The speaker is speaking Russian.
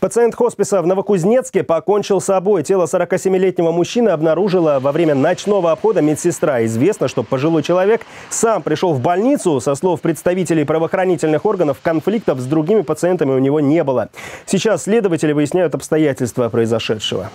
Пациент хосписа в Новокузнецке покончил с собой. Тело 47-летнего мужчины обнаружила во время ночного обхода медсестра. Известно, что пожилой человек сам пришел в больницу. Со слов представителей правоохранительных органов, конфликтов с другими пациентами у него не было. Сейчас следователи выясняют обстоятельства произошедшего.